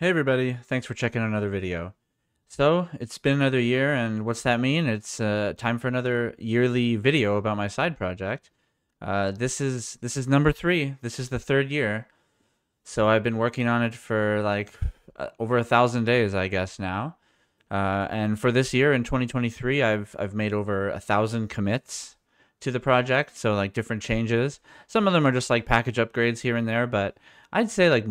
Hey everybody, thanks for checking out another video. So, it's been another year, and what's that mean? It's uh, time for another yearly video about my side project. Uh, this is this is number three. This is the third year. So I've been working on it for like uh, over a thousand days, I guess now. Uh, and for this year in 2023, I've I've made over a thousand commits to the project. So like different changes. Some of them are just like package upgrades here and there, but I'd say like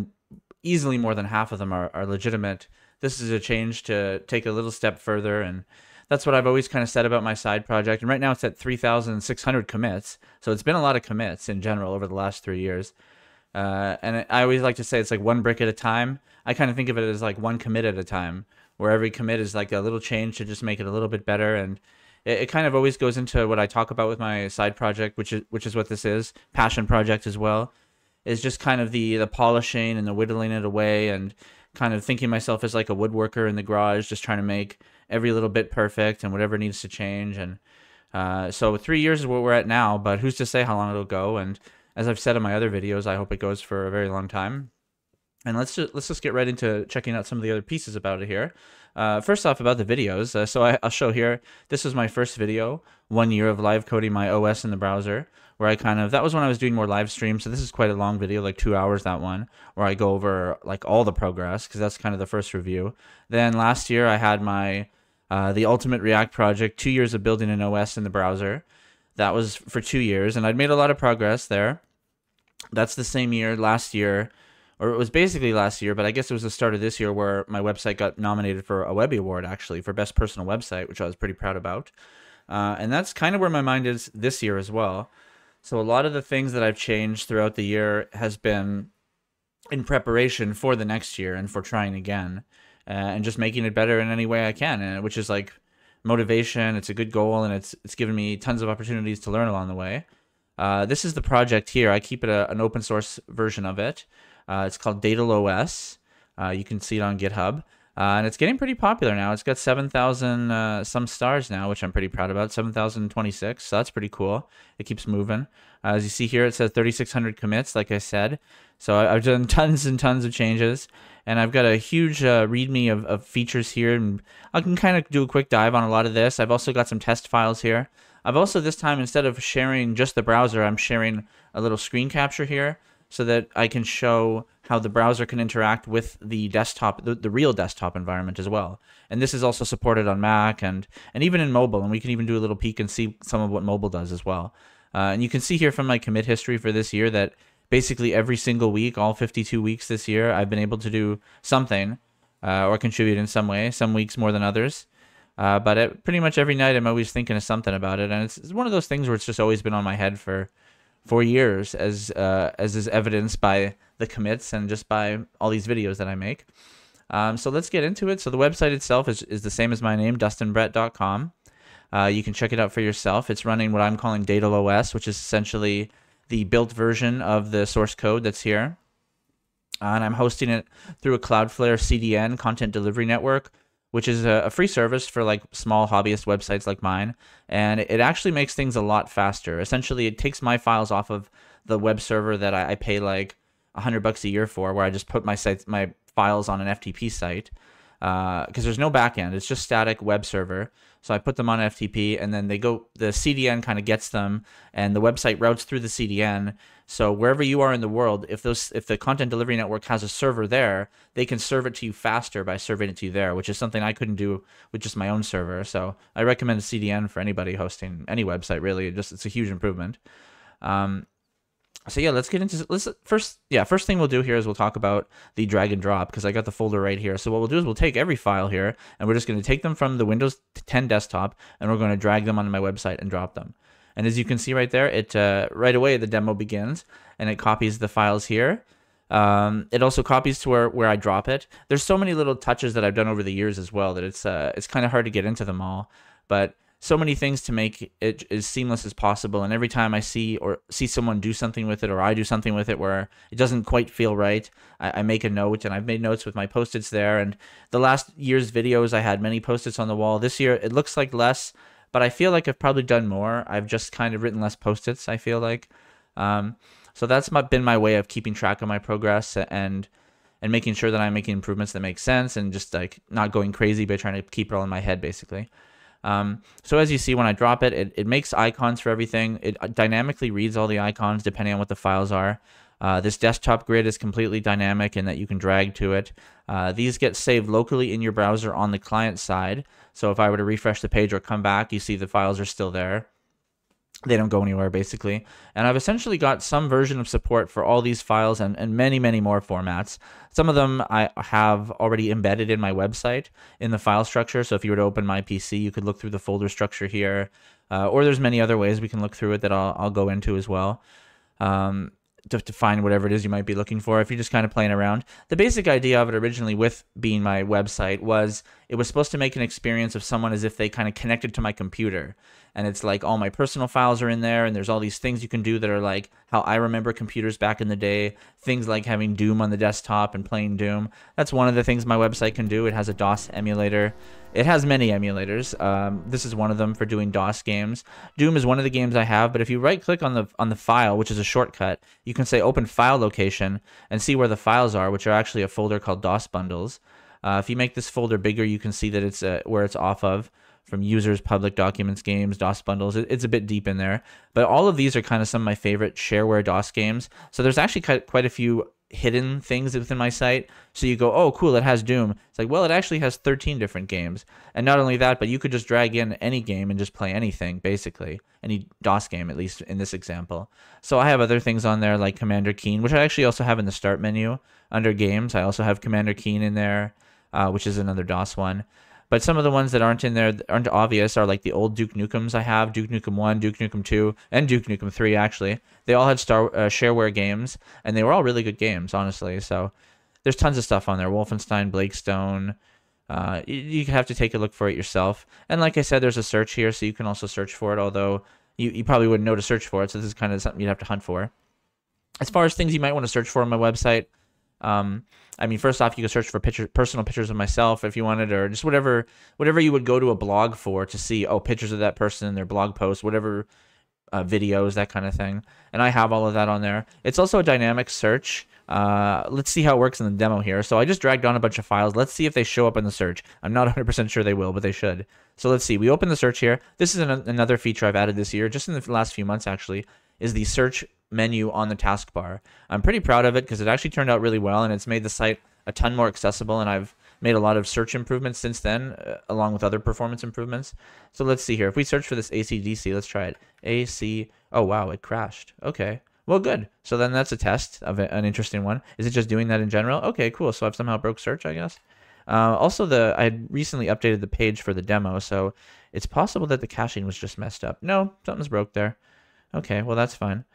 easily more than half of them are, are legitimate. This is a change to take a little step further, and that's what I've always kind of said about my side project. And right now it's at 3,600 commits, so it's been a lot of commits in general over the last three years. Uh, and I always like to say it's like one brick at a time. I kind of think of it as like one commit at a time, where every commit is like a little change to just make it a little bit better. And it, it kind of always goes into what I talk about with my side project, which is which is what this is, passion project as well is just kind of the the polishing and the whittling it away and kind of thinking myself as like a woodworker in the garage just trying to make every little bit perfect and whatever needs to change. And uh, so three years is what we're at now but who's to say how long it'll go? And as i've said in my other videos i hope it goes for a very long time. And let's just let's just get right into checking out some of the other pieces about it here. Uh, first off, about the videos. Uh, so I, will show here. This was my first video, one year of live coding my OS in the browser, where I kind of that was when I was doing more live streams. So this is quite a long video, like two hours that one, where I go over like all the progress because that's kind of the first review. Then last year I had my uh, the Ultimate React project, two years of building an OS in the browser. That was for two years, and I'd made a lot of progress there. That's the same year. Last year or it was basically last year, but I guess it was the start of this year where my website got nominated for a Webby Award actually for best personal website, which I was pretty proud about. Uh, and that's kind of where my mind is this year as well. So a lot of the things that I've changed throughout the year has been in preparation for the next year and for trying again, uh, and just making it better in any way I can, and which is like motivation. It's a good goal, and it's it's given me tons of opportunities to learn along the way. Uh, this is the project here. I keep it a, an open source version of it. Uh, it's called DaedalOS. Uh, you can see it on GitHub. Uh, and it's getting pretty popular now. It's got 7,000 uh, some stars now, which I'm pretty proud about. 7,026, so that's pretty cool. It keeps moving. Uh, as you see here, it says 3,600 commits, like I said. So I, have done tons and tons of changes, and I've got a huge uh, README of, of features here, and I can kind of do a quick dive on a lot of this. I've also got some test files here. I've also this time, instead of sharing just the browser, I'm sharing a little screen capture here so that I can show how the browser can interact with the desktop, the, the real desktop environment as well. And this is also supported on Mac and, and even in mobile. And we can even do a little peek and see some of what mobile does as well. Uh, and you can see here from my commit history for this year that basically every single week, all 52 weeks this year, I've been able to do something uh, or contribute in some way, some weeks more than others. Uh, but it, pretty much every night, I'm always thinking of something about it. And it's, it's one of those things where it's just always been on my head for for years, as uh, as is evidenced by the commits and just by all these videos that I make. Um, so let's get into it. So the website itself is, is the same as my name, dustinbrett.com. Uh, you can check it out for yourself. It's running what I'm calling DaedalOS, which is essentially the built version of the source code that's here. and I'm hosting it through a Cloudflare CDN content delivery network which is a, free service for like small hobbyist websites like mine. And it actually makes things a lot faster. Essentially, it takes my files off of the web server that I, I pay like a hundred bucks a year for, where I just put my sites, my files on an FTP site because uh, there's no backend. It's just static web server. So I put them on FTP, and then they go. The CDN kind of gets them, and the website routes through the CDN. So wherever you are in the world, if those if the content delivery network has a server there, they can serve it to you faster by serving it to you there, which is something I couldn't do with just my own server. So I recommend a CDN for anybody hosting any website. Really, it just it's a huge improvement. Um, so yeah, let's get into let's first yeah, first thing we'll do here is we'll talk about the drag and drop because I got the folder right here. So what we'll do is we'll take every file here and we're just going to take them from the Windows 10 desktop and we're going to drag them onto my website and drop them. And as you can see right there, it uh, right away the demo begins and it copies the files here. Um, it also copies to where, where I drop it. There's so many little touches that I've done over the years as well that it's uh, it's kind of hard to get into them all. But so many things to make it as seamless as possible. And every time I see or see someone do something with it, or I do something with it where it doesn't quite feel right, I, I make a note. And I've made notes with my post-its there. And the last year's videos, I had many post-its on the wall. This year, it looks like less, but I feel like I've probably done more. I've just kind of written less post-its. I feel like, um, so that's my, been my way of keeping track of my progress and and making sure that I'm making improvements that make sense and just like not going crazy by trying to keep it all in my head basically. Um, so as you see, when I drop it, it, it makes icons for everything. It uh, dynamically reads all the icons depending on what the files are. Uh, this desktop grid is completely dynamic in that you can drag to it. Uh, these get saved locally in your browser on the client side. So if I were to refresh the page or come back, you see the files are still there they don't go anywhere basically. And I've essentially got some version of support for all these files and, and many, many more formats. Some of them I have already embedded in my website in the file structure. So if you were to open my PC, you could look through the folder structure here. Uh, or there's many other ways we can look through it that I'll, I'll go into as well. Um, to, to find whatever it is you might be looking for if you're just kind of playing around. The basic idea of it originally with being my website was it was supposed to make an experience of someone as if they kind of connected to my computer. And it's like all my personal files are in there, and there's all these things you can do that are like how I remember computers back in the day. Things like having Doom on the desktop and playing Doom. That's one of the things my website can do. It has a DOS emulator. It has many emulators. Um, this is one of them for doing DOS games. Doom is one of the games I have, but if you right click on the on the file, which is a shortcut, you can say open file location and see where the files are, which are actually a folder called DOS bundles. Uh, if you make this folder bigger, you can see that it's uh, where it's off of from users, public documents, games, DOS bundles. It, it's a bit deep in there. But all of these are kind of some of my favorite shareware DOS games. So there's actually quite a few hidden things within my site. So you go, oh, cool, it has Doom. It's like, well, it actually has 13 different games. And not only that, but you could just drag in any game and just play anything, basically. Any DOS game, at least in this example. So I have other things on there like Commander Keen, which I actually also have in the start menu under games. I also have Commander Keen in there, uh, which is another DOS one. But some of the ones that aren't in there aren't obvious are like the old Duke Nukems I have, Duke Nukem 1, Duke Nukem 2, and Duke Nukem 3 actually. They all had star uh, shareware games and they were all really good games, honestly. So there's tons of stuff on there. Wolfenstein, Blackstone. Uh, you, you have to take a look for it yourself. And like I said, there's a search here, so you can also search for it, although you, you probably wouldn't know to search for it. So this is kind of something you'd have to hunt for. As far as things you might want to search for on my website, um, I mean, first off, you can search for picture, personal pictures of myself if you wanted, or just whatever, whatever you would go to a blog for to see. Oh, pictures of that person, in their blog posts, whatever, uh, videos, that kind of thing. And I have all of that on there. It's also a dynamic search. Uh, let's see how it works in the demo here. So I just dragged on a bunch of files. Let's see if they show up in the search. I'm not 100% sure they will, but they should. So let's see. We open the search here. This is an, another feature I've added this year, just in the last few months actually, is the search menu on the taskbar. I'm pretty proud of it because it actually turned out really well and it's made the site a ton more accessible and I've made a lot of search improvements since then uh, along with other performance improvements. So let's see here. If we search for this ACDC, let's try it. AC, oh wow, it crashed. Okay. Well, good. So then that's a test of an interesting one. Is it just doing that in general? Okay, cool. So I've somehow broke search, I guess. Uh, also, the I had recently updated the page for the demo, so it's possible that the caching was just messed up. No, something's broke there. Okay, well that's fine.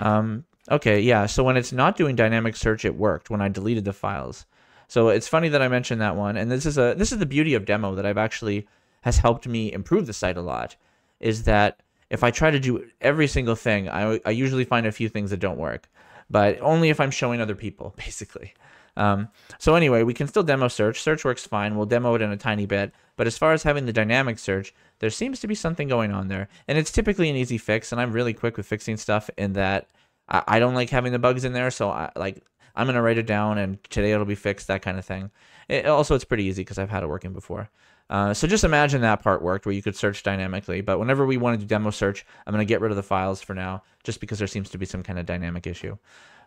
Um, okay, yeah. So when it's not doing dynamic search, it worked when I deleted the files. So it's funny that I mentioned that one. And this is a this is the beauty of demo that I've actually has helped me improve the site a lot. Is that if I try to do every single thing, I I usually find a few things that don't work, but only if I'm showing other people, basically. Um, so anyway, we can still demo search. Search works fine. We'll demo it in a tiny bit. But as far as having the dynamic search, there seems to be something going on there. And it's typically an easy fix. And I'm really quick with fixing stuff in that I, I don't like having the bugs in there. So I like I'm going to write it down and today it'll be fixed, that kind of thing. It, also, it's pretty easy because I've had it working before. Uh, so just imagine that part worked where you could search dynamically. But whenever we want to do demo search, I'm going to get rid of the files for now just because there seems to be some kind of dynamic issue.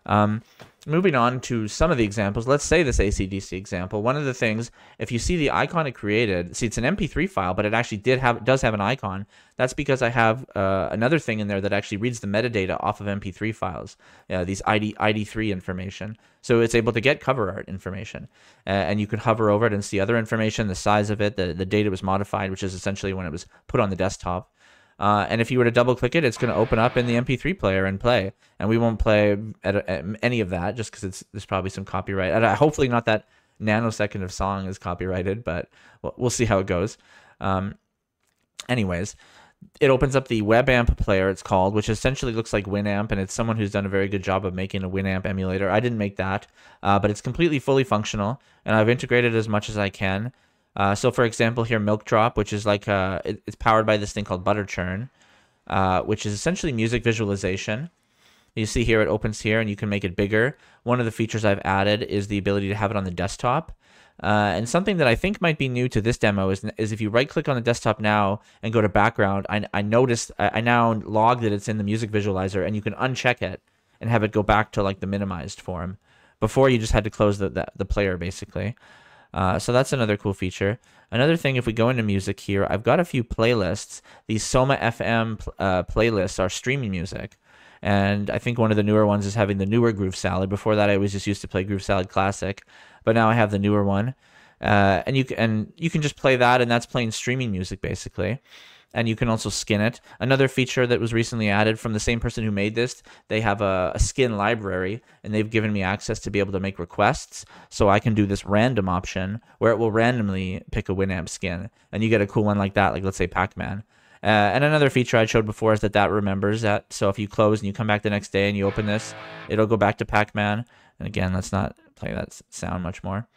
Um, moving on to some of the examples, let's say this ACDC example. One of the things, if you see the icon it created, see it's an MP3 file, but it actually did have does have an icon. That's because I have uh, another thing in there that actually reads the metadata off of MP3 files, uh, these ID ID3 information. So it's able to get cover art information, uh, and you can hover over it and see other information, the size of it, the the date it was modified, which is essentially when it was put on the desktop. Uh, and if you were to double click it, it's going to open up in the MP3 player and play. And we won't play at, at any of that just because there's probably some copyright. And uh, hopefully not that nanosecond of song is copyrighted, but we'll, we'll see how it goes. Um, anyways, it opens up the WebAmp player, it's called, which essentially looks like Winamp, and it's someone who's done a very good job of making a Winamp emulator. I didn't make that, uh, but it's completely fully functional, and I've integrated as much as I can. Uh, so for example, here MilkDrop, which is like uh, it, it's powered by this thing called Butterchurn, uh, which is essentially music visualization. You see here it opens here and you can make it bigger. One of the features I've added is the ability to have it on the desktop. Uh, and something that I think might be new to this demo is, is if you right click on the desktop now and go to background, I, I noticed, I, I now log that it's in the music visualizer and you can uncheck it and have it go back to like the minimized form. Before you just had to close the, the, the player basically. Uh, so that's another cool feature. Another thing, if we go into music here, I've got a few playlists. These Soma FM uh, playlists are streaming music. And I think one of the newer ones is having the newer Groove Salad. Before that, I was just used to play Groove Salad Classic, but now I have the newer one. Uh, and you and you can just play that, and that's playing streaming music basically and you can also skin it. Another feature that was recently added from the same person who made this, they have a, a, skin library and they've given me access to be able to make requests. So I can do this random option where it will randomly pick a Winamp skin and you get a cool one like that, like let's say Pac-Man. Uh, and another feature I showed before is that that remembers that. So if you close and you come back the next day and you open this, it'll go back to Pac-Man. And again, let's not play that sound much more.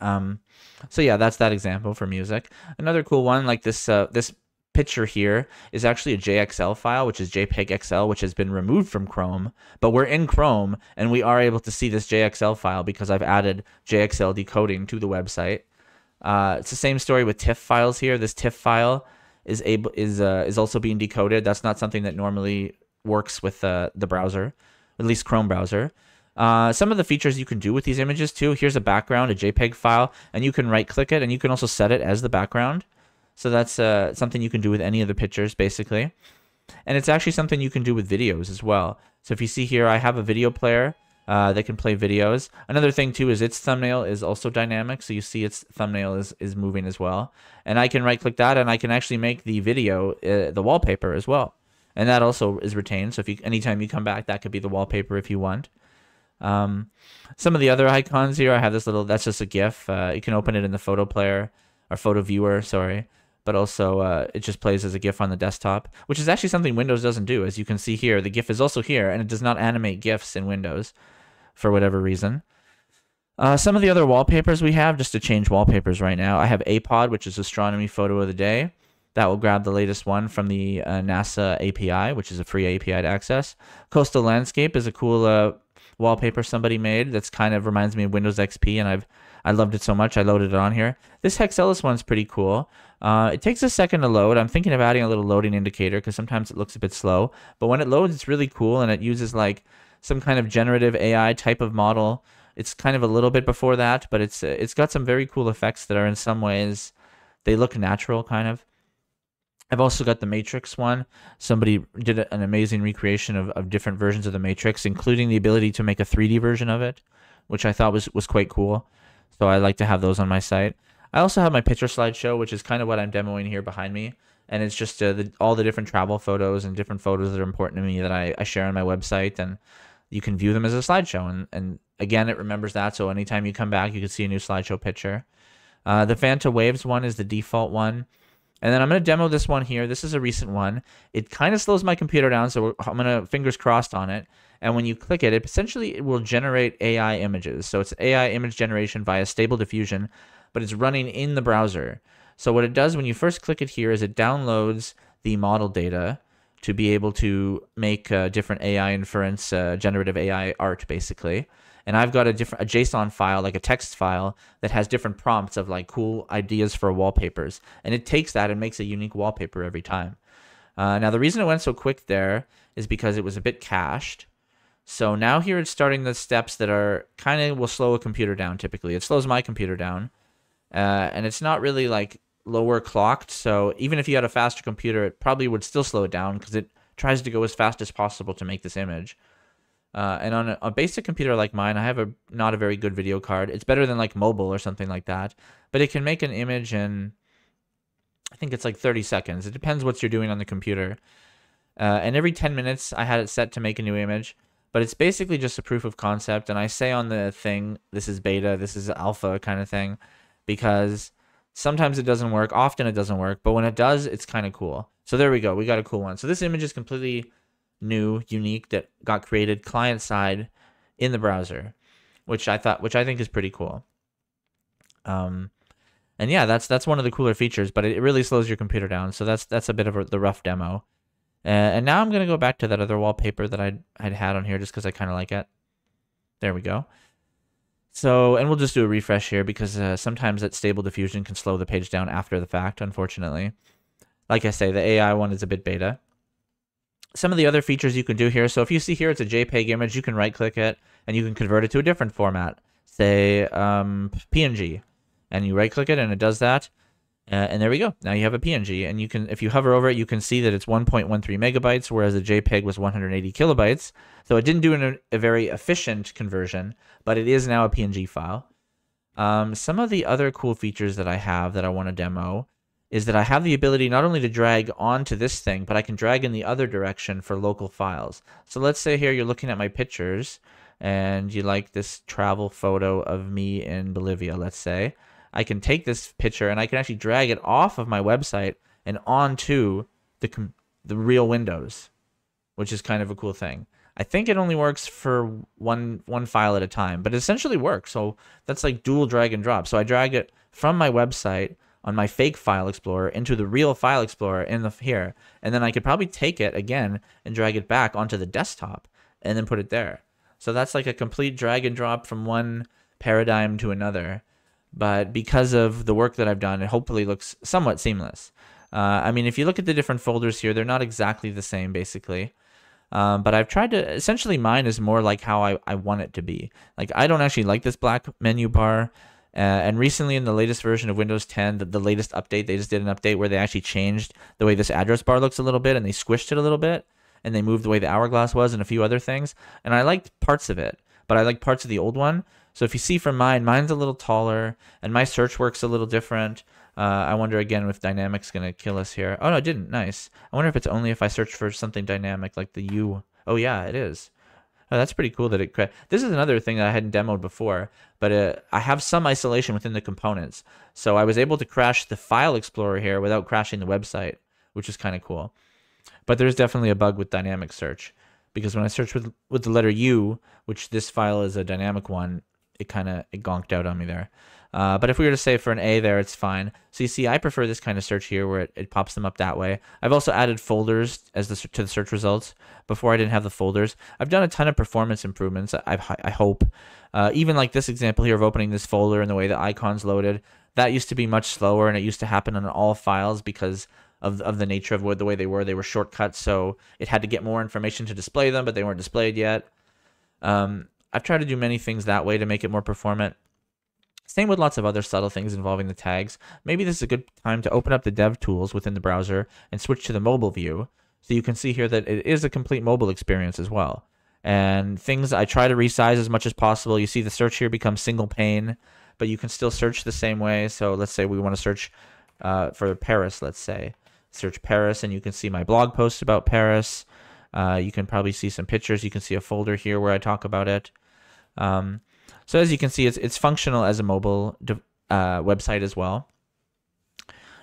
Um, so yeah, that's that example for music. Another cool one like this uh, this picture here is actually a JXL file, which is JPEG XL, which has been removed from Chrome, but we're in Chrome and we are able to see this JXL file because I've added JXL decoding to the website. Uh, it's the same story with TIFF files here. This TIFF file is able is uh, is also being decoded. That's not something that normally works with uh, the browser, at least Chrome browser. Uh, some of the features you can do with these images too. Here's a background, a JPEG file, and you can right click it and you can also set it as the background. So that's uh, something you can do with any of the pictures basically. And it's actually something you can do with videos as well. So if you see here, I have a video player uh, that can play videos. Another thing too is its thumbnail is also dynamic. So you see its thumbnail is, is moving as well. And I can right click that and I can actually make the video uh, the wallpaper as well. And that also is retained. So if you anytime you come back, that could be the wallpaper if you want. Um, some of the other icons here, I have this little, that's just a GIF. Uh, you can open it in the photo player, or photo viewer, sorry. But also, uh, it just plays as a GIF on the desktop, which is actually something Windows doesn't do. As you can see here, the GIF is also here, and it does not animate GIFs in Windows for whatever reason. Uh, some of the other wallpapers we have, just to change wallpapers right now, I have APOD, which is Astronomy Photo of the Day. That will grab the latest one from the uh, NASA API, which is a free API to access. Coastal Landscape is a cool uh, wallpaper somebody made that's kind of reminds me of Windows XP, and I've I loved it so much I loaded it on here. This Hexells one's pretty cool. Uh, it takes a second to load. I'm thinking of adding a little loading indicator because sometimes it looks a bit slow. But when it loads, it's really cool, and it uses like some kind of generative AI type of model. It's kind of a little bit before that, but it's it's got some very cool effects that are in some ways they look natural, kind of. I've also got the Matrix one. Somebody did an amazing recreation of, of different versions of the Matrix, including the ability to make a 3D version of it, which I thought was, was quite cool. So I like to have those on my site. I also have my picture slideshow, which is kind of what I'm demoing here behind me. And it's just uh, the, all the different travel photos and different photos that are important to me that I, I share on my website. And you can view them as a slideshow. And, and again, it remembers that. So anytime you come back, you can see a new slideshow picture. Uh, the Vanta Waves one is the default one. And then I'm going to demo this one here. This is a recent one. It kind of slows my computer down, so I'm going to fingers crossed on it. And when you click it, it essentially it will generate AI images. So it's AI image generation via Stable Diffusion, but it's running in the browser. So what it does when you first click it here is it downloads the model data to be able to make uh, different AI inference, uh, generative AI art, basically and I've got a different a JSON file, like a text file that has different prompts of like cool ideas for wallpapers, and it takes that and makes a unique wallpaper every time. Uh, now the reason it went so quick there is because it was a bit cached. So now here it's starting the steps that are kind of will slow a computer down. Typically, it slows my computer down, uh, and it's not really like lower clocked. So even if you had a faster computer, it probably would still slow it down because it tries to go as fast as possible to make this image. Uh, and on a, a, basic computer like mine, I have a not a very good video card. It's better than like mobile or something like that, but it can make an image in I think it's like 30 seconds. It depends what you're doing on the computer. Uh, and every 10 minutes, I had it set to make a new image. But it's basically just a proof of concept. And I say on the thing, this is beta, this is alpha kind of thing, because sometimes it doesn't work. Often it doesn't work. But when it does, it's kind of cool. So there we go. We got a cool one. So this image is completely new, unique that got created client side in the browser, which I thought, which I think is pretty cool. Um, and yeah, that's that's one of the cooler features, but it really slows your computer down. So that's that's a bit of a, the rough demo. Uh, and now I'm to go back to that other wallpaper that I'd, I'd had on here just because I kind of like it. There we go. So, and we'll just do a refresh here because uh, sometimes that stable diffusion can slow the page down after the fact, unfortunately. Like I say, the AI one is a bit beta. Some of the other features you can do here. So if you see here, it's a JPEG image, you can right click it and you can convert it to a different format, say um, PNG. And you right click it and it does that. Uh, and there we go. Now you have a PNG, and you can, if you hover over it, you can see that it's 1.13 megabytes, whereas the JPEG was 180 kilobytes. So it didn't do an, a very efficient conversion, but it is now a PNG file. Um, some of the other cool features that I have that I want to demo is that I have the ability not only to drag onto this thing, but I can drag in the other direction for local files. So let's say here you're looking at my pictures, and you like this travel photo of me in Bolivia, let's say. I can take this picture and I can actually drag it off of my website and onto the the real windows, which is kind of a cool thing. I think it only works for one one file at a time, but it essentially works. So that's like dual drag and drop. So I drag it from my website on my fake file explorer into the real file explorer in the here, and then I could probably take it again and drag it back onto the desktop and then put it there. So that's like a complete drag and drop from one paradigm to another but because of the work that I've done, it hopefully looks somewhat seamless. Uh, I mean, if you look at the different folders here, they're not exactly the same, basically. Um, but I've tried to, essentially mine is more like how I, I want it to be. Like, I don't actually like this black menu bar. Uh, and recently in the latest version of Windows 10, the, the latest update, they just did an update where they actually changed the way this address bar looks a little bit and they squished it a little bit and they moved the way the hourglass was and a few other things. And I liked parts of it, but I like parts of the old one. So if you see from mine, mine's a little taller, and my search works a little different. Uh, I wonder again if dynamic's going to kill us here. Oh, no, it didn't. Nice. I wonder if it's only if I search for something dynamic like the U. Oh, yeah, it is. Oh, that's pretty cool that it. This is another thing that I hadn't demoed before, but uh, I have some isolation within the components. So I was able to crash the file explorer here without crashing the website, which is kind of cool. But there's definitely a bug with dynamic search because when I search with with the letter U, which this file is a dynamic one, it kind of it gonked out on me there. Uh, but if we were to say for an A there, it's fine. So you see, I prefer this kind of search here where it, it pops them up that way. I've also added folders as the, to the search results. Before I didn't have the folders. I've done a ton of performance improvements, I've, I hope. Uh, even like this example here of opening this folder and the way the icons loaded, that used to be much slower and it used to happen on all files because of, of the nature of what the way they were. They were shortcuts, so it had to get more information to display them, but they weren't displayed yet. Um, I've tried to do many things that way to make it more performant. Same with lots of other subtle things involving the tags. Maybe this is a good time to open up the dev tools within the browser and switch to the mobile view. So you can see here that it is a complete mobile experience as well. And things I try to resize as much as possible. You see the search here becomes single pane, but you can still search the same way. So let's say we want to search uh, for Paris, let's say. Search Paris and you can see my blog post about Paris. Uh, you can probably see some pictures. You can see a folder here where I talk about it. Um, so as you can see, it's it's functional as a mobile uh, website as well.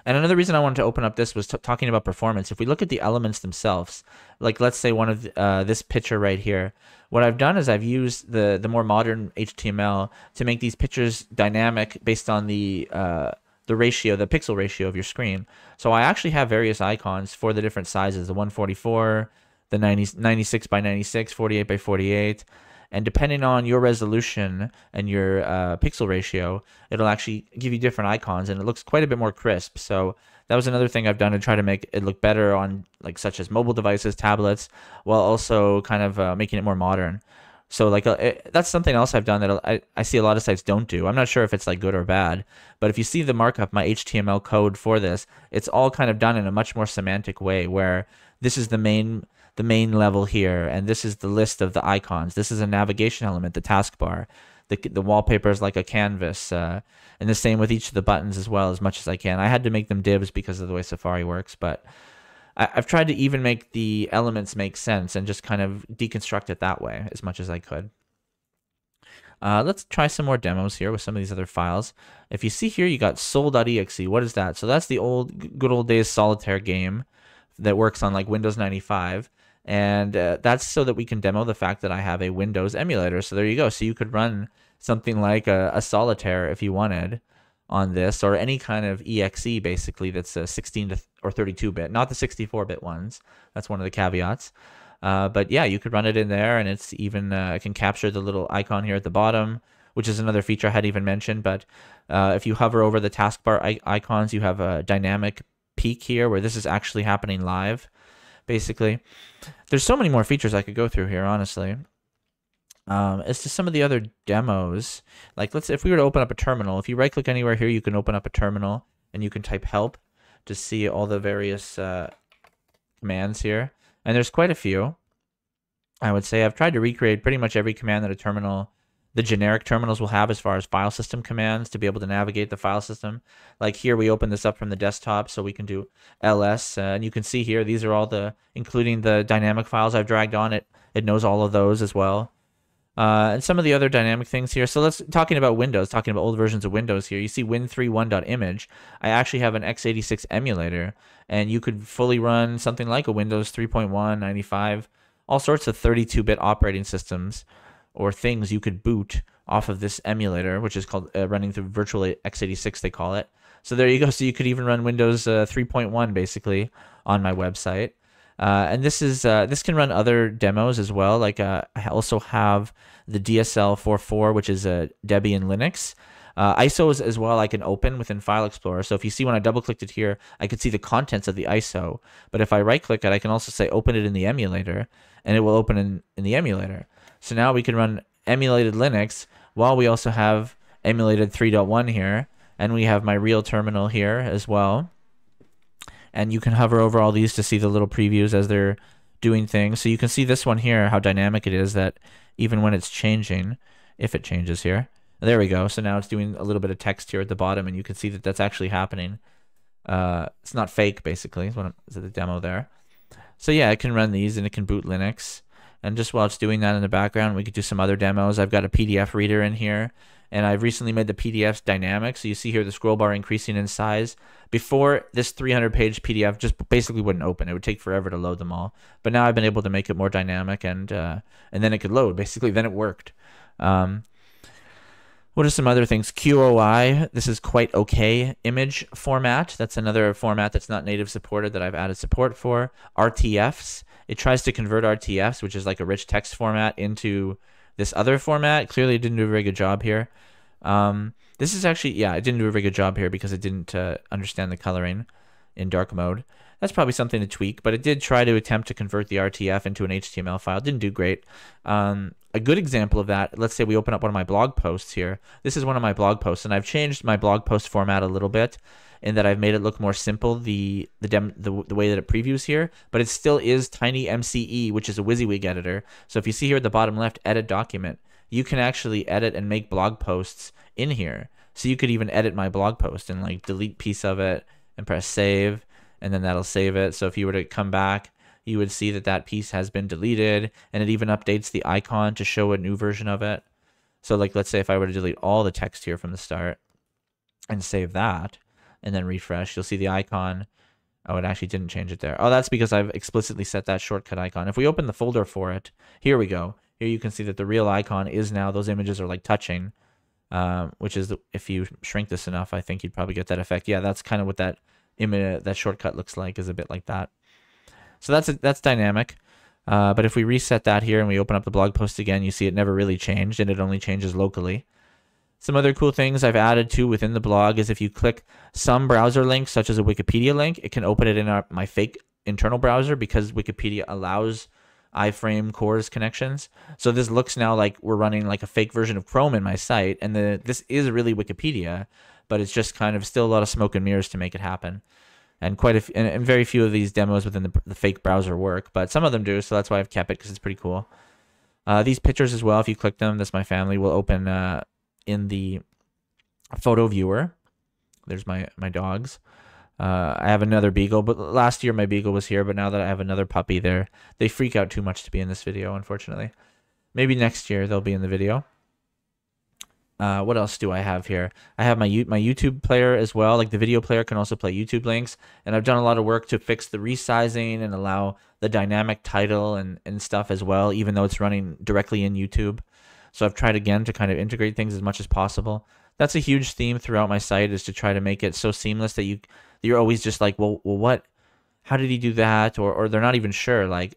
And another reason I wanted to open up this was talking about performance. If we look at the elements themselves, like let's say one of the, uh, this picture right here, what I've done is I've used the the more modern HTML to make these pictures dynamic based on the uh, the ratio, the pixel ratio of your screen. So I actually have various icons for the different sizes: the 144, the 90, 96 by 96, 48 by 48, and depending on your resolution and your uh, pixel ratio it'll actually give you different icons and it looks quite a bit more crisp. So that was another thing i've done to try to make it look better on like such as mobile devices tablets while also kind of uh, making it more modern. So like uh, it, that's something else i've done that I, I see a lot of sites don't do. I'm not sure if it's like good or bad but if you see the markup my html code for this it's all kind of done in a much more semantic way where this is the main the main level here, and this is the list of the icons. This is a navigation element, the taskbar. The, the wallpaper is like a canvas, uh, and the same with each of the buttons as well, as much as I can. I had to make them divs because of the way Safari works, but I, have tried to even make the elements make sense and just kind of deconstruct it that way as much as I could. Uh, let's try some more demos here with some of these other files. If you see here, you got sol.exe. What is that? So that's the old, good old days solitaire game that works on like Windows 95 and uh, that's so that we can demo the fact that I have a Windows emulator. So there you go. So you could run something like a, a solitaire if you wanted on this or any kind of exe basically that's a 16 to or 32 bit, not the 64 bit ones. That's one of the caveats. Uh, but yeah, you could run it in there, and it's even uh, it can capture the little icon here at the bottom, which is another feature I had even mentioned. But uh, if you hover over the taskbar I- icons, you have a dynamic peek here where this is actually happening live. Basically, there's so many more features I could go through here, honestly. Um, as to some of the other demos, like let's if we were to open up a terminal, if you right click anywhere here, you can open up a terminal and you can type help to see all the various uh, commands here. And there's quite a few. I would say I've tried to recreate pretty much every command that a terminal, the generic terminals will have as far as file system commands to be able to navigate the file system. Like here, we open this up from the desktop so we can do ls. Uh, and you can see here, these are all the, including the dynamic files I've dragged on it. It knows all of those as well. Uh, and some of the other dynamic things here. So let's talking about Windows, talking about old versions of Windows here. You see win31.image. I actually have an x86 emulator, and you could fully run something like a Windows 3.1, 95, all sorts of 32-bit operating systems or things you could boot off of this emulator, which is called uh, running through virtual x86, they call it. So there you go. So you could even run Windows uh, 3.1 basically on my website. Uh, and this is uh, this can run other demos as well. Like uh, I also have the DSL44, which is a Debian Linux. Uh, ISOs as well I can open within File Explorer. So if you see when I double clicked it here, I could see the contents of the ISO. But if I right click it, I can also say open it in the emulator and it will open in, in the emulator. So now we can run emulated Linux while we also have emulated 3.1 here. And we have my real terminal here as well and you can hover over all these to see the little previews as they're doing things. So you can see this one here, how dynamic it is that even when it's changing, if it changes here, there we go. So now it's doing a little bit of text here at the bottom, and you can see that that's actually happening. Uh, it's not fake, basically, is what the demo there. So yeah, it can run these and it can boot Linux. And just while it's doing that in the background, we could do some other demos. I've got a PDF reader in here and I've recently made the PDFs dynamic. So you see here the scroll bar increasing in size. Before this 300 page PDF just basically wouldn't open. It would take forever to load them all. But now I've been able to make it more dynamic and uh, and then it could load. Basically, then it worked. Um, what are some other things? QOI. This is quite okay image format. That's another format that's not native supported that I've added support for. RTFs. It tries to convert RTFs, which is like a rich text format, into this other format clearly it didn't do a very good job here. Um, this is actually, yeah, it didn't do a very good job here because it didn't uh, understand the coloring in dark mode. That's probably something to tweak, but it did try to attempt to convert the RTF into an HTML file. Didn't do great. Um, a good example of that, let's say we open up one of my blog posts here. This is one of my blog posts, and I've changed my blog post format a little bit in that I've made it look more simple the the dem, the, the way that it previews here, but it still is TinyMCE, which is a WYSIWYG editor. So if you see here at the bottom left, edit document, you can actually edit and make blog posts in here. So you could even edit my blog post and like delete piece of it and press save, and then that'll save it. So if you were to come back, you would see that that piece has been deleted, and it even updates the icon to show a new version of it. So like let's say if I were to delete all the text here from the start and save that, and then refresh, you'll see the icon. Oh, it actually didn't change it there. Oh, that's because I've explicitly set that shortcut icon. If we open the folder for it, here we go. Here you can see that the real icon is now, those images are like touching, um, which is, the, if you shrink this enough, I think you'd probably get that effect. Yeah, that's kind of what that image, that shortcut looks like, is a bit like that. So that's, a, that's dynamic. Uh, but if we reset that here and we open up the blog post again, you see it never really changed and it only changes locally. Some other cool things I've added to within the blog is if you click some browser links, such as a Wikipedia link, it can open it in our, my fake internal browser because Wikipedia allows iframe CORS connections. So this looks now like we're running like a fake version of Chrome in my site, and the this is really Wikipedia, but it's just kind of still a lot of smoke and mirrors to make it happen. And quite a f- and, and very few of these demos within the, the fake browser work, but some of them do. So that's why I've kept it because it's pretty cool. Uh, these pictures as well, if you click them, that's my family will open uh, in the photo viewer. There's my my dogs. Uh, I have another beagle, but last year my beagle was here, but now that I have another puppy there, they freak out too much to be in this video, unfortunately. Maybe next year they'll be in the video. Uh, what else do I have here? I have my my YouTube player as well. Like the video player can also play YouTube links, and I've done a lot of work to fix the resizing and allow the dynamic title and and stuff as well, even though it's running directly in YouTube. So I've tried again to kind of integrate things as much as possible. that's a huge theme throughout my site is to try to make it so seamless that you you're always just like, well, well, what? How did he do that? Or or they're not even sure. Like,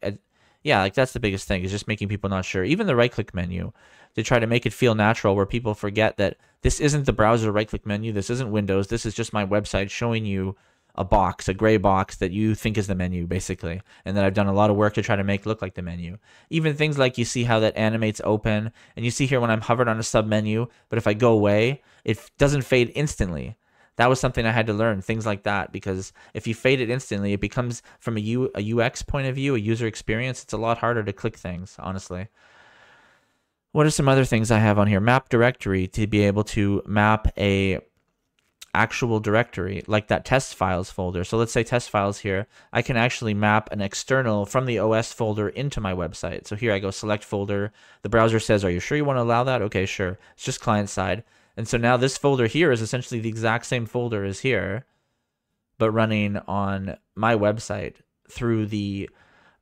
yeah, like that's the biggest thing is just making people not sure. Even the right click menu to try to make it feel natural, where people forget that this isn't the browser right click menu. This isn't Windows. This is just my website showing you a box, a gray box that you think is the menu, basically, and that I've done a lot of work to try to make look like the menu. Even things like you see how that animates open, and you see here when I'm hovered on a sub menu, but if I go away, it doesn't fade instantly. That was something I had to learn, things like that, because if you fade it instantly, it becomes from a, U, a UX point of view, a user experience, it's a lot harder to click things, honestly. What are some other things I have on here? Map directory to be able to map a actual directory, like that test files folder. So let's say test files here, I can actually map an external from the OS folder into my website. So here I go select folder. The browser says, are you sure you want to allow that? Okay, sure. It's just client side. And so now this folder here is essentially the exact same folder as here, but running on my website through the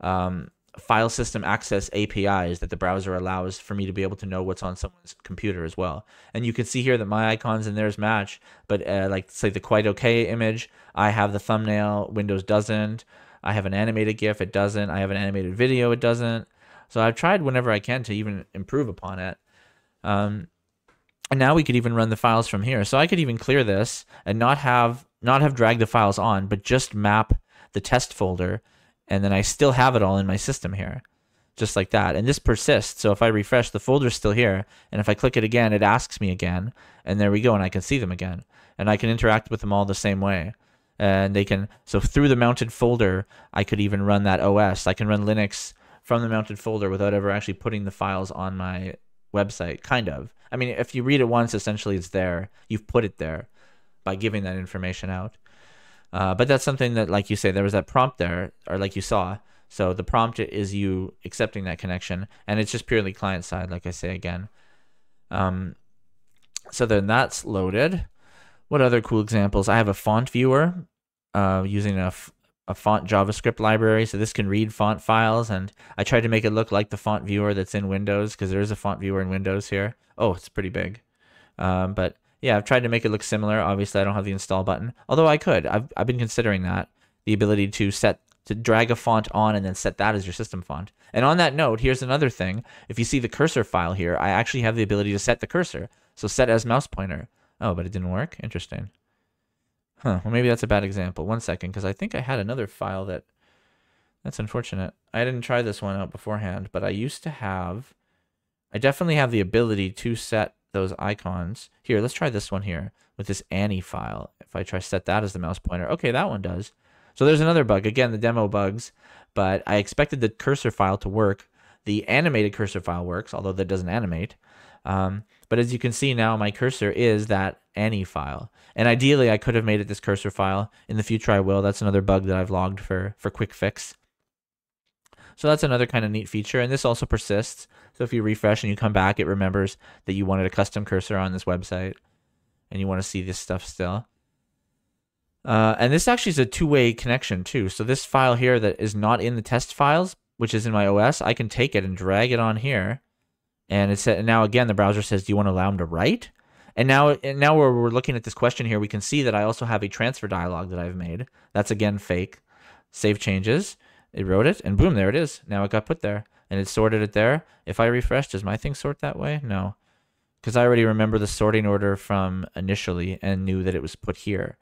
um, file system access APIs that the browser allows for me to be able to know what's on someone's computer as well. And you can see here that my icons and theirs match, but uh, like say the quite okay image, I have the thumbnail, Windows doesn't. I have an animated GIF, it doesn't. I have an animated video, it doesn't. So I've tried whenever I can to even improve upon it. Um, and now we could even run the files from here. So I could even clear this and not have not have dragged the files on, but just map the test folder and then I still have it all in my system here, just like that. And this persists. So if I refresh, the folder's still here. And if I click it again, it asks me again. And there we go. And I can see them again. And I can interact with them all the same way. And they can, so through the mounted folder, I could even run that OS. I can run Linux from the mounted folder without ever actually putting the files on my website, kind of. I mean, if you read it once, essentially it's there. You've put it there by giving that information out. Uh, but that's something that, like you say, there was that prompt there, or like you saw. So the prompt is you accepting that connection, and it's just purely client side, like I say again. Um, so then that's loaded. What other cool examples? I have a font viewer uh, using a, a font JavaScript library. So this can read font files, and I tried to make it look like the font viewer that's in Windows because there is a font viewer in Windows here. Oh, it's pretty big. Um, but yeah, I've tried to make it look similar. Obviously, I don't have the install button, although I could. I've, I've been considering that the ability to set to drag a font on and then set that as your system font. And on that note, here's another thing. If you see the cursor file here, I actually have the ability to set the cursor. So set as mouse pointer. Oh, but it didn't work? Interesting. Huh, well maybe that's a bad example. One second, because I think I had another file that... That's unfortunate. I didn't try this one out beforehand, but I used to have... I definitely have the ability to set those icons. Here, let's try this one here with this ANI file. If I try set that as the mouse pointer, okay, that one does. So there's another bug. Again, the demo bugs, but I expected the cursor file to work. The animated cursor file works, although that doesn't animate. Um, but as you can see now, my cursor is that any file. And ideally, I could have made it this cursor file. In the future, I will. That's another bug that I've logged for, for quick fix. So that's another kind of neat feature. And this also persists. So if you refresh and you come back, it remembers that you wanted a custom cursor on this website and you want to see this stuff still. Uh, and this actually is a two-way connection too. So this file here that is not in the test files, which is in my OS, I can take it and drag it on here. And it's and now again the browser says, "Do you want to allow them to write?" And now and now where we're looking at this question here, we can see that I also have a transfer dialog that I've made. That's again fake. Save changes. It wrote it, and boom, there it is. Now it got put there, and it sorted it there. If I refresh, does my thing sort that way? No, because I already remember the sorting order from initially and knew that it was put here.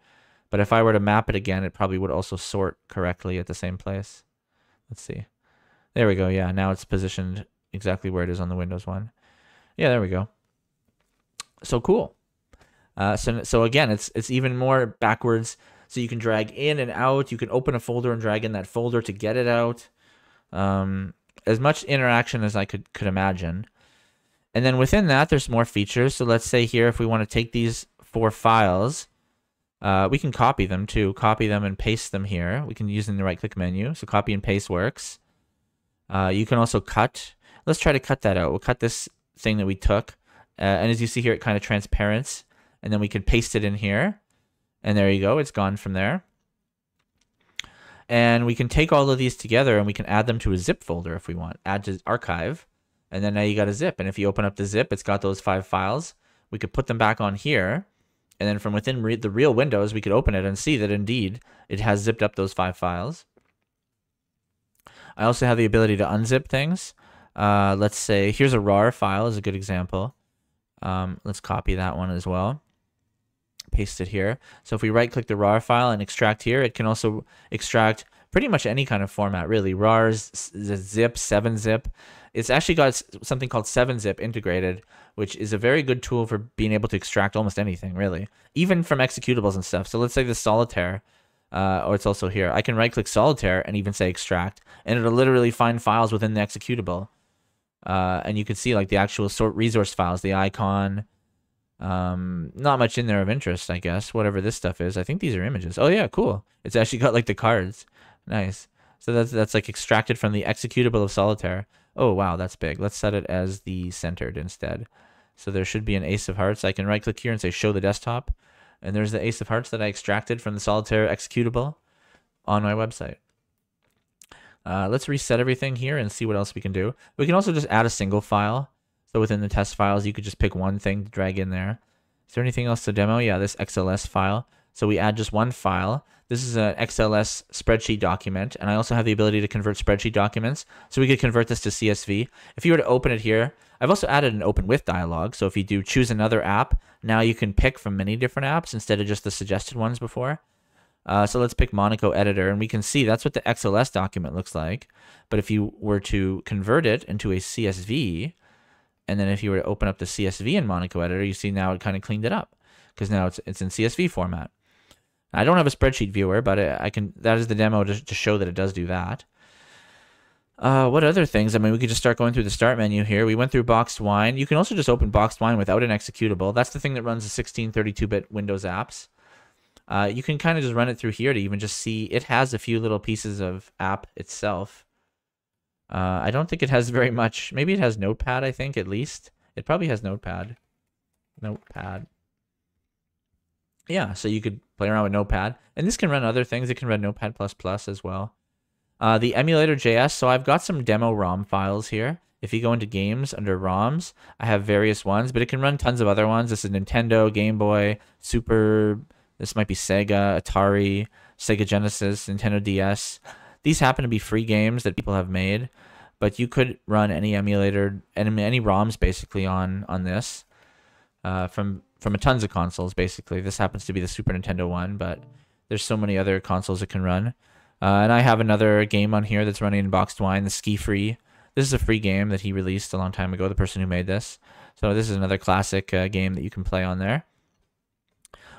But if I were to map it again, it probably would also sort correctly at the same place. Let's see. There we go. Yeah, now it's positioned exactly where it is on the Windows one. Yeah, there we go. So cool. Uh, so so again, it's it's even more backwards so you can drag in and out. You can open a folder and drag in that folder to get it out. Um, as much interaction as I could could imagine. And then within that, there's more features. So let's say here, if we want to take these four files, uh, we can copy them too. Copy them and paste them here. We can use in the right click menu. So copy and paste works. Uh, you can also cut. Let's try to cut that out. We'll cut this thing that we took. Uh, and as you see here, it kind of transparents. And then we can paste it in here. And there you go. It's gone from there. And we can take all of these together and we can add them to a zip folder if we want. Add to archive. And then now you got a zip. And if you open up the zip, it's got those five files. we could put them back on here. And then from within re the real windows, we could open it and see that indeed it has zipped up those five files. I also have the ability to unzip things. Uh, let's say, here's a RAR file is a good example. Um, let's copy that one as well. Paste it here. So if we right click the RAR file and extract here, it can also extract pretty much any kind of format, really. RARs, zip, 7-zip. It's actually got something called 7-zip integrated, which is a very good tool for being able to extract almost anything, really, even from executables and stuff. So let's say the solitaire, uh, or it's also here. I can right click solitaire and even say extract, and it'll literally find files within the executable. Uh, and you can see like the actual sort resource files, the icon. Um, not much in there of interest, I guess. Whatever this stuff is, I think these are images. Oh yeah, cool. It's actually got like the cards. Nice. So that's that's like extracted from the executable of Solitaire. Oh wow, that's big. Let's set it as the centered instead. So there should be an ace of hearts. I can right click here and say show the desktop. And there's the ace of hearts that I extracted from the Solitaire executable on my website. Uh, let's reset everything here and see what else we can do. We can also just add a single file. So within the test files, you could just pick one thing to drag in there. Is there anything else to demo? Yeah, this XLS file. So we add just one file. This is an XLS spreadsheet document, and I also have the ability to convert spreadsheet documents. So we could convert this to CSV. If you were to open it here, I've also added an open with dialog. So if you do choose another app, now you can pick from many different apps instead of just the suggested ones before. Uh, so let's pick Monaco Editor, and we can see that's what the XLS document looks like. But if you were to convert it into a CSV, and then if you were to open up the CSV in Monaco Editor, you see now it kind of cleaned it up because now it's it's in CSV format. I don't have a spreadsheet viewer, but I can. That is the demo to, to show that it does do that. Uh, what other things? I mean, we could just start going through the start menu here. We went through Boxedwine. You can also just open Boxedwine without an executable. That's the thing that runs the 1632-bit Windows apps. Uh, you can kind of just run it through here to even just see it has a few little pieces of app itself. Uh, I don't think it has very much. Maybe it has Notepad, I think, at least. It probably has Notepad. Notepad. Yeah, so you could play around with Notepad. And this can run other things. It can run Notepad++ Plus as well. Uh, the emulator.js, so I've got some demo ROM files here. If you go into games under ROMs, I have various ones, but it can run tons of other ones. This is Nintendo, Game Boy, Super, this might be Sega, Atari, Sega Genesis, Nintendo DS. These happen to be free games that people have made, but you could run any emulator and any ROMs basically on on this uh, from from a tons of consoles. Basically, this happens to be the Super Nintendo one, but there's so many other consoles it can run. Uh, and I have another game on here that's running in Boxedwine, the SkiFree. This is a free game that he released a long time ago. The person who made this, so this is another classic uh, game that you can play on there.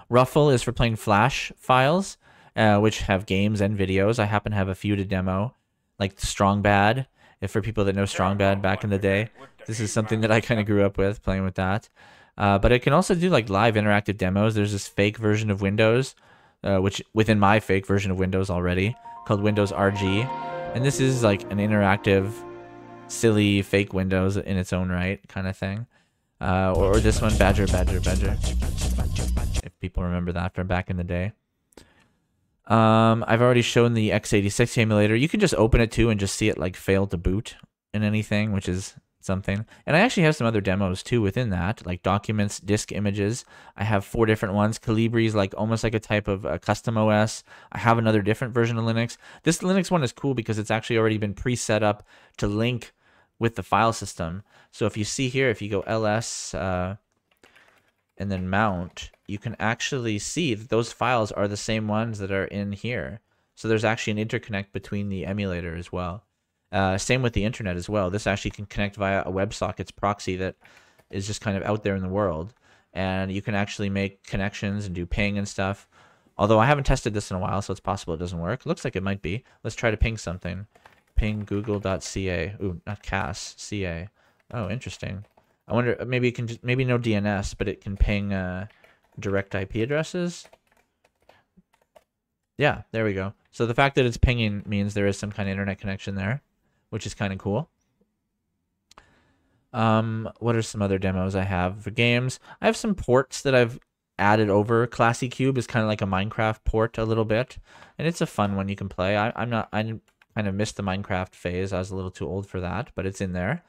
Ruffle is for playing Flash files, uh, which have games and videos. I happen to have a few to demo, like Strong Bad. If for people that know Strong Bad back in the day, this is something that I kind of grew up with playing with that. Uh, but it can also do like live interactive demos. There's this fake version of Windows, uh, which within my fake version of Windows already called Windows RG, and this is like an interactive, silly fake Windows in its own right kind of thing. Uh, or, or this one, Badger, Badger, Badger if people remember that from back in the day. Um, I've already shown the x86 emulator. You can just open it too and just see it like fail to boot in anything, which is something. And I actually have some other demos too within that, like documents, disk images. I have four different ones. Kolibri is like almost like a type of uh, custom OS. I have another different version of Linux. This Linux one is cool because it's actually already been pre-set up to link with the file system. So if you see here, if you go ls uh, and then mount, you can actually see that those files are the same ones that are in here. So there's actually an interconnect between the emulator as well. Uh, same with the internet as well. This actually can connect via a WebSockets proxy that is just kind of out there in the world. And you can actually make connections and do ping and stuff. Although I haven't tested this in a while, so it's possible it doesn't work. Looks like it might be. Let's try to ping something. Ping google.ca. Ooh, not CAS, CA. Oh, interesting. I wonder, maybe it can, just, maybe no DNS, but it can ping uh, direct IP addresses. Yeah, there we go. So the fact that it's pinging means there is some kind of internet connection there, which is kind of cool. Um, what are some other demos I have for games? I have some ports that I've added over. ClassiCube is kind of like a Minecraft port a little bit, and it's a fun one you can play. I, I'm not, I kind of missed the Minecraft phase. I was a little too old for that, but it's in there.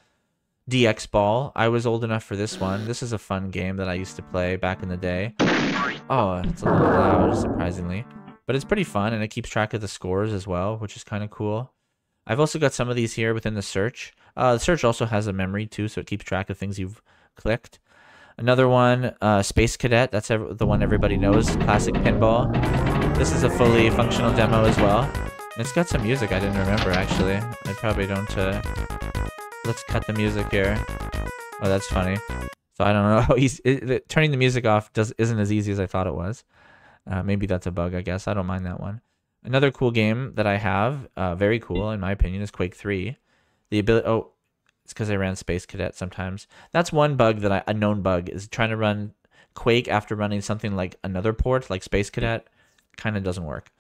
DX Ball. I was old enough for this one. This is a fun game that I used to play back in the day. Oh, it's a little loud, surprisingly. But it's pretty fun, and it keeps track of the scores as well, which is kind of cool. I've also got some of these here within the search. Uh, the search also has a memory too, so it keeps track of things you've clicked. Another one, uh, Space Cadet. That's the one everybody knows. Classic pinball. This is a fully functional demo as well. It's got some music I didn't remember actually. I probably don't. Uh... Let's cut the music here. Oh, that's funny. So I don't know how easy. It, turning the music off does isn't as easy as I thought it was. Uh, maybe that's a bug. I guess I don't mind that one. Another cool game that I have, uh, very cool in my opinion, is Quake 3. The ability. Oh, it's because I ran Space Cadet sometimes. That's one bug that I a known bug is trying to run Quake after running something like another port like Space Cadet. Kind of doesn't work.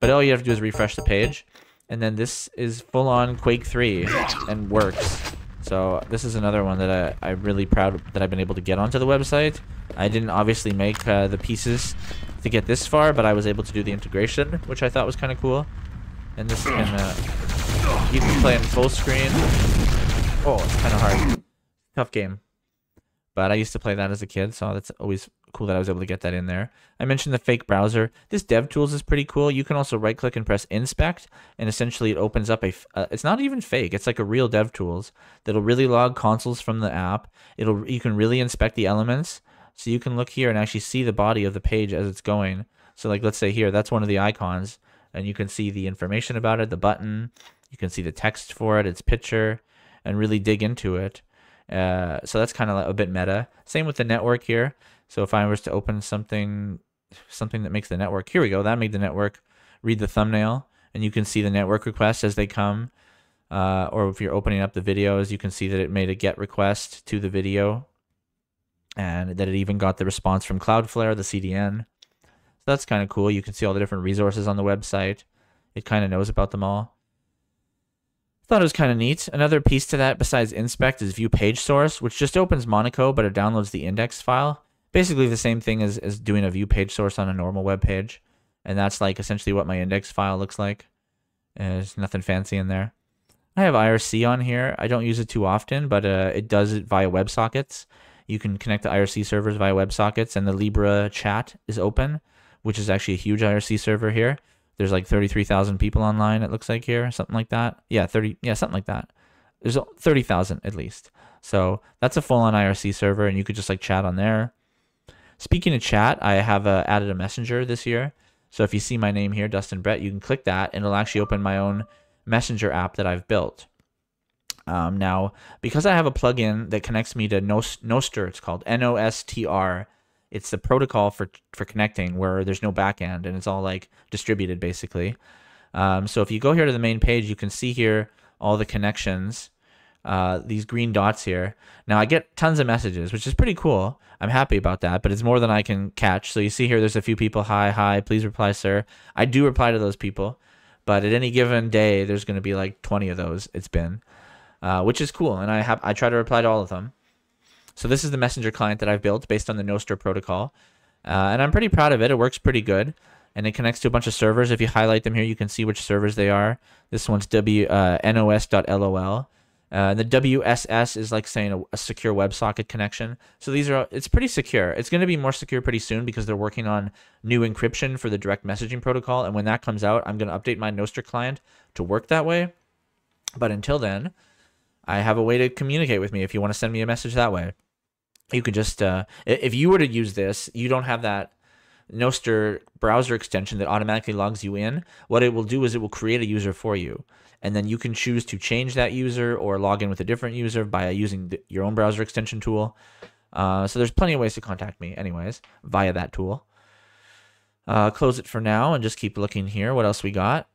But all you have to do is refresh the page, and then this is full on Quake 3 and works. So this is another one that I, I'm really proud that I've been able to get onto the website. I didn't obviously make uh, the pieces to get this far, but I was able to do the integration, which I thought was kind of cool. And this can, uh, you can play in full screen. Oh, it's kind of hard. Tough game. But I used to play that as a kid, so that's always cool that I was able to get that in there. I mentioned the fake browser. This DevTools is pretty cool. You can also right click and press inspect, and essentially it opens up a. Uh, it's not even fake. It's like a real DevTools that'll really log consoles from the app. It'll you can really inspect the elements, so you can look here and actually see the body of the page as it's going. So like let's say here, that's one of the icons, and you can see the information about it, the button. You can see the text for it, its picture, and really dig into it. Uh, so that's kind of a bit meta. Same with the network here. So if I was to open something, something that makes the network, here we go. That made the network read the thumbnail, and you can see the network requests as they come. Uh, or if you're opening up the videos, you can see that it made a GET request to the video, and that it even got the response from Cloudflare, the CDN. So that's kind of cool. You can see all the different resources on the website. It kind of knows about them all. Thought it was kind of neat. Another piece to that besides inspect is view page source, which just opens Monaco, but it downloads the index file. Basically the same thing as, as doing a view page source on a normal web page. And that's like essentially what my index file looks like. there's nothing fancy in there. I have IRC on here. I don't use it too often, but uh, it does it via WebSockets. You can connect to IRC servers via WebSockets, and the Libera Chat is open, which is actually a huge IRC server here. There's like 33,000 people online, it looks like here, something like that. Yeah, 30, yeah, something like that. There's 30,000 at least. So that's a full on IRC server, and you could just like chat on there. Speaking of chat, I have uh, added a messenger this year. So if you see my name here, Dustin Brett, you can click that, and it'll actually open my own messenger app that I've built. Um, now, because I have a plugin that connects me to Nostr, it's called N O S T R it's the protocol for for connecting where there's no backend and it's all like distributed basically. Um, so if you go here to the main page, you can see here all the connections, uh, these green dots here. Now I get tons of messages, which is pretty cool. I'm happy about that, but it's more than I can catch. So you see here, there's a few people. Hi, hi, please reply, sir. I do reply to those people, but at any given day, there's going to be like 20 of those. It's been, uh, which is cool, and I have I try to reply to all of them. So this is the messenger client that I've built based on the Nostr protocol. Uh, and I'm pretty proud of it. It works pretty good. And it connects to a bunch of servers. If you highlight them here, you can see which servers they are. This one's w, uh, nos.lol. Uh, the WSS is like saying a, a, secure WebSocket connection. So these are, it's pretty secure. It's going to be more secure pretty soon because they're working on new encryption for the direct messaging protocol. And when that comes out, I'm going to update my Nostr client to work that way. But until then, I have a way to communicate with me if you want to send me a message that way you could just uh, if you were to use this, you don't have that Nostr browser extension that automatically logs you in. What it will do is it will create a user for you, and then you can choose to change that user or log in with a different user by using the, your own browser extension tool. Uh, so there's plenty of ways to contact me, anyways, via that tool. Uh, close it for now and just keep looking here. What else we got?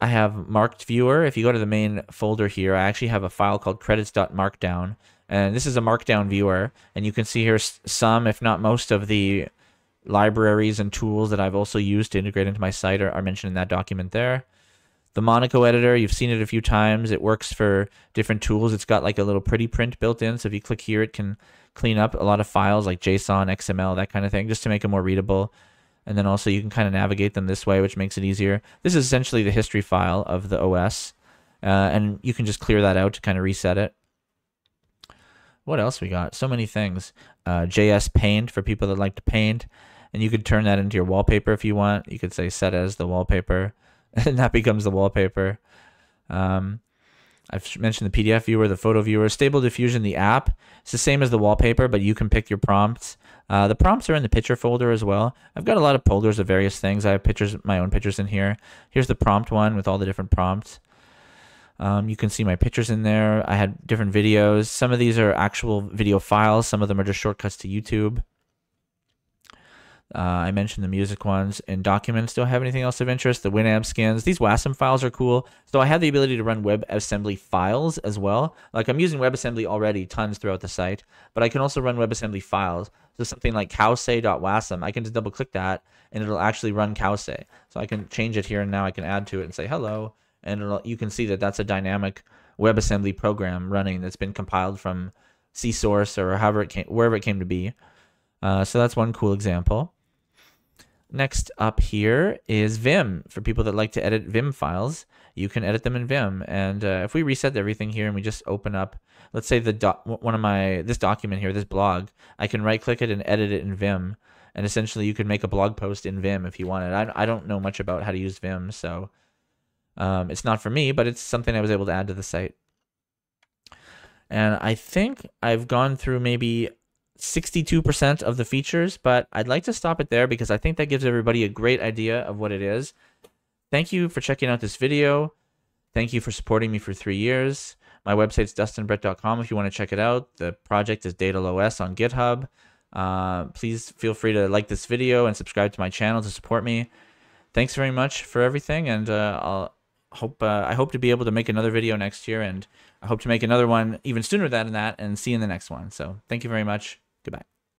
I have marked viewer. If you go to the main folder here, I actually have a file called credits.markdown and this is a markdown viewer, and you can see here some, if not most, of the libraries and tools that I've also used to integrate into my site are, are mentioned in that document there. The Monaco editor, you've seen it a few times. It works for different tools. It's got like a little pretty print built in. So if you click here, it can clean up a lot of files like JSON, XML, that kind of thing, just to make them more readable. And then also you can kind of navigate them this way, which makes it easier. This is essentially the history file of the OS. Uh, and you can just clear that out to kind of reset it. what else we got? So many things. Uh, JS Paint for people that like to paint, and you could turn that into your wallpaper if you want. You could say set as the wallpaper, and that becomes the wallpaper. Um, I've mentioned the PDF viewer, the photo viewer, Stable Diffusion, the app. It's the same as the wallpaper, but you can pick your prompts. Uh, the prompts are in the picture folder as well. I've got a lot of folders of various things. I have pictures, my own pictures in here. Here's the prompt one with all the different prompts. Um, you can see my pictures in there. I had different videos. Some of these are actual video files. Some of them are just shortcuts to YouTube. Uh, I mentioned the music ones and documents. Do I have anything else of interest? The Winamp skins. These WASM files are cool. So I have the ability to run WebAssembly files as well. Like I'm using WebAssembly already tons throughout the site, but I can also run WebAssembly files. So something like cowsay.wasm, I can just double click that and it'll actually run cowsay. So I can change it here and now I can add to it and say hello. And you can see that that's a dynamic WebAssembly program running that's been compiled from C source or however it came, wherever it came to be. Uh, so that's one cool example. Next up here is Vim. For people that like to edit Vim files, you can edit them in Vim. And uh, if we reset everything here and we just open up, let's say the one of my this document here, this blog, I can right click it and edit it in Vim. And essentially, you can make a blog post in Vim if you wanted. I, I don't know much about how to use Vim, so um, it's not for me, but it's something I was able to add to the site. And I think I've gone through maybe 62% of the features, but I'd like to stop it there because I think that gives everybody a great idea of what it is. Thank you for checking out this video. Thank you for supporting me for three years. My website's dustinbrett.com if you want to check it out. The project is daedalOS on GitHub. Uh, please feel free to like this video and subscribe to my channel to support me. Thanks very much for everything, and uh, I'll hope uh, I hope to be able to make another video next year, and I hope to make another one even sooner than that, and see you in the next one. So thank you very much. Goodbye.